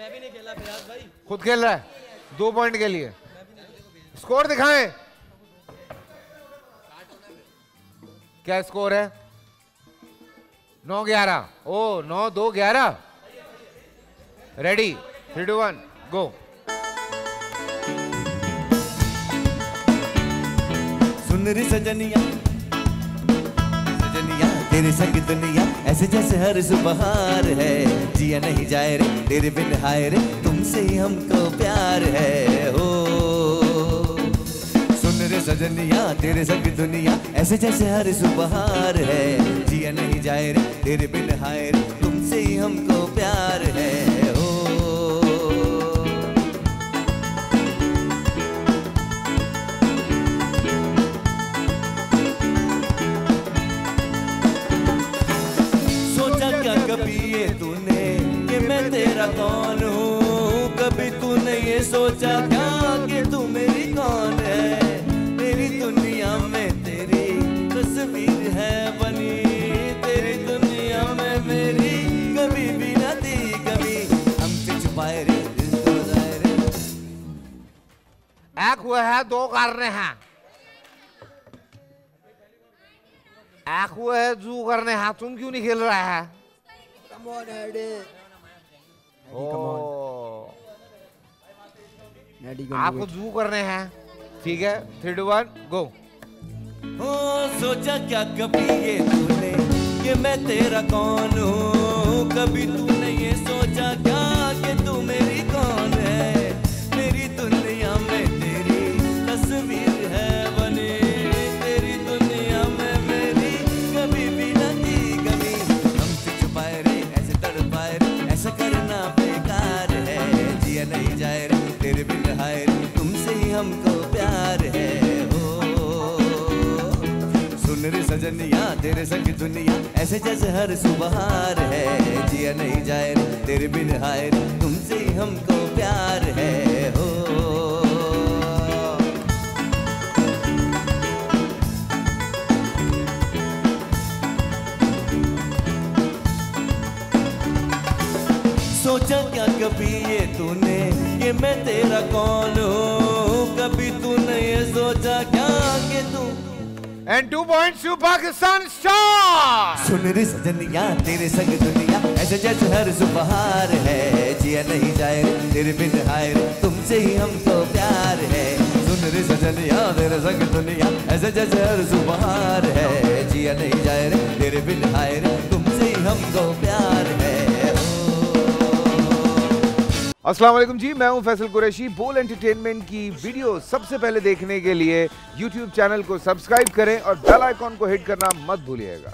मैं भी नहीं खेला फिराज भाई। खुद खेल रहा है? दो पॉइंट के लिए। स्कोर दिखाएँ। क्या स्कोर है? नौ ग्यारह। ओ नौ दो ग्यारह। Ready three two one go सुन रे सजनिया सजनिया। तेरे संग दुनिया ऐसे जैसे हर सुबहार है। जिया नहीं जाए रे, तेरे बिन हाय रे, तुमसे ही हमको प्यार है। हो। सुन रे सजनिया, तेरे संग दुनिया ऐसे जैसे हर सुबहार है। जिया नहीं जाए रे, तेरे बिन हाय रे, तुमसे ही हमको प्यार है। कभी ये तूने कि मैं तेरा कौन हूँ? कभी तूने ये सोचा क्या कि तू मेरी कौन है? तेरी दुनिया में तेरी तस्वीर है बनी। तेरी दुनिया में मेरी कभी भी न थी, कभी हमसे छुपाए रे एक हुए है, दो करने हैं। एक हुए है, जू करने हैं, तुम क्यों नहीं खेल रहा है? Come on Eddie. ओ नेडी आपको जू करने हैं। ठीक है? थ्री टू वन गो हो सोचा क्या कभी ये तूने कि मैं तेरा कौन हूँ? कभी तूने ये सोचा क्या कि तू मेरी ऐसा करना बेकार है। जिया नहीं जाए रे, तेरे बिन हाय तुमसे ही हमको प्यार है। हो। सुन रे सजनिया, तेरे संग दुनिया, ऐसे जैसे हर सुबहार है। जिया नहीं जाए तेरे बिन हाय तुमसे ही हमको प्यार हो। सोचा क्या कभी ये तूने कि मैं तेरा कौन हूँ? कभी तूने ये सोचा क्या कि तू? And two points to Pakistan star सुन रे सजनिया तेरे संग दुनिया ऐसे जैसे हर सुबहार है। जिया नहीं जाए तेरे बिन हाय रे तुमसे ही हमको प्यार है। सुन रे सजनिया तेरे संग दुनिया ऐसे जैसे हर सुबहार है। जिया नहीं जाए तेरे बिन हाय रे तुमसे ही हमको प्यार अस्सलाम वालेकुम जी, मैं हूँ फैसल कुरैशी। बोल एंटरटेनमेंट की वीडियो सबसे पहले देखने के लिए यूट्यूब चैनल को सब्सक्राइब करें और बेल आइकॉन को हिट करना मत भूलिएगा।